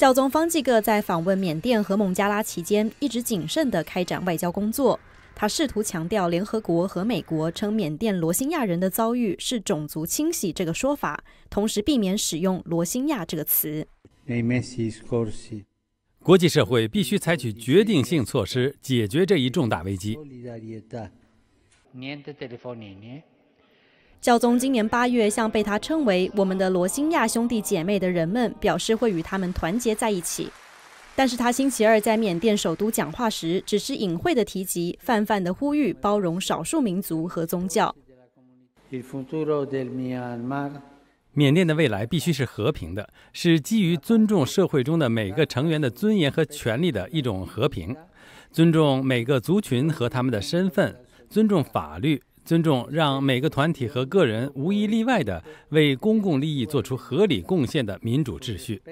教宗方济各在访问缅甸和孟加拉期间，一直谨慎地开展外交工作。他试图强调，联合国和美国称缅甸罗兴亚人的遭遇是种族清洗这个说法，同时避免使用罗兴亚这个词。国际社会必须采取决定性措施，解决这一重大危机。教宗今年八月向被他称为“我们的罗兴亚兄弟姐妹”的人们表示会与他们团结在一起，但是他星期二在缅甸首都讲话时，只是隐晦的提及，泛泛的呼吁包容少数民族和宗教。缅甸的未来必须是和平的，是基于尊重社会中的每个成员的尊严和权利的一种和平，尊重每个族群和他们的身份，尊重法律。尊重让每个团体和个人无一例外地为公共利益做出合理贡献的民主秩序。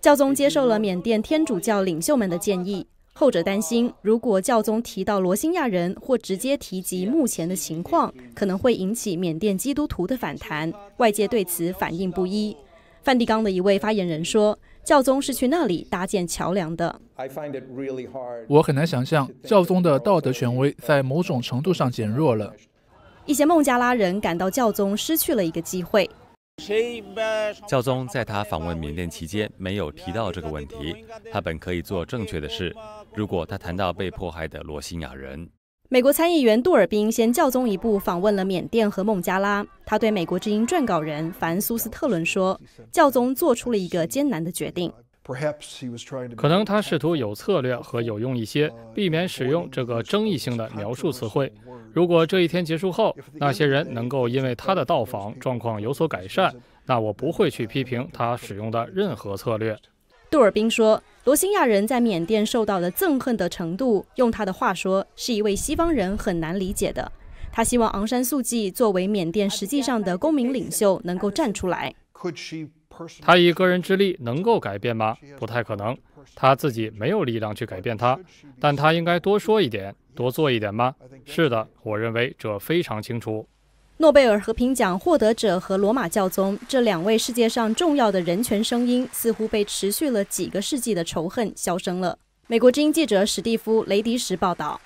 教宗接受了缅甸天主教领袖们的建议，后者担心，如果教宗提到罗兴亚人或直接提及目前的情况，可能会引起缅甸基督徒的反弹。外界对此反应不一。梵蒂冈的一位发言人说。教宗是去那里搭建桥梁的。我很难想象教宗的道德权威在某种程度上减弱了。一些孟加拉人感到教宗失去了一个机会。教宗在他访问缅甸期间没有提到这个问题，他本可以做正确的事。如果他谈到被迫害的罗兴亚人。美国参议员杜尔宾先教宗一步访问了缅甸和孟加拉。他对美国之音撰稿人凡苏斯特伦说：“教宗做出了一个艰难的决定。可能他试图有策略和有用一些，避免使用这个争议性的描述词汇。如果这一天结束后，那些人能够因为他的到访状况有所改善，那我不会去批评他使用的任何策略。”杜尔宾说：“罗兴亚人在缅甸受到的憎恨的程度，用他的话说，是一位西方人很难理解的。他希望昂山素季作为缅甸实际上的公民领袖能够站出来。他以个人之力能够改变吗？不太可能。他自己没有力量去改变他，但他应该多说一点，多做一点吗？是的，我认为这非常清楚。”诺贝尔和平奖获得者和罗马教宗这两位世界上重要的人权声音，似乎被持续了几个世纪的仇恨消声了。美国之音记者史蒂夫·雷迪什报道。